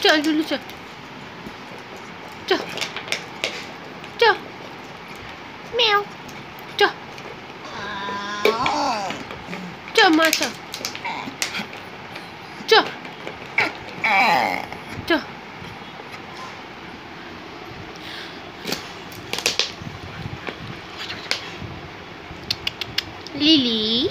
这这这这这这喵，这あ、じ叫，叫、じ丽、